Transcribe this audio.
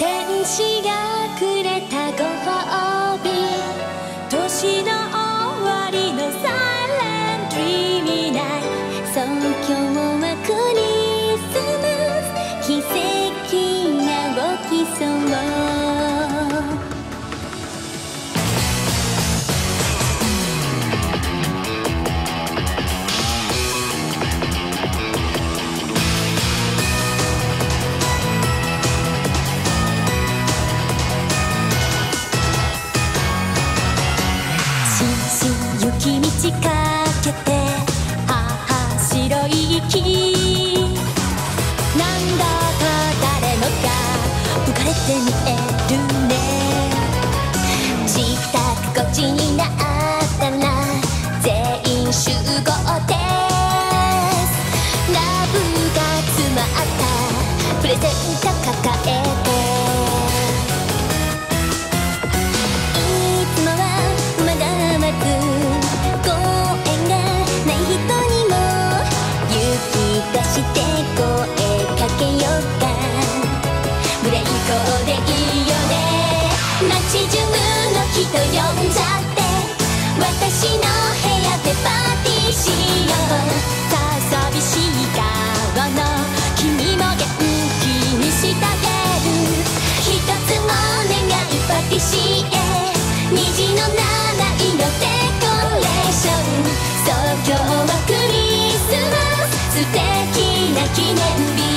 天使がくれかけて母白い息。なんだか誰のか浮かれて見えるね。支度こっちになったら全員集合です。ラブが詰まった。プレゼント抱えて人呼んじゃって私の部屋でパティーしようさあ寂しい顔の君も元気にしてあげる一つの願いパティシエ虹の七色デコレーション。そう今日はクリスマス。素敵な記念日。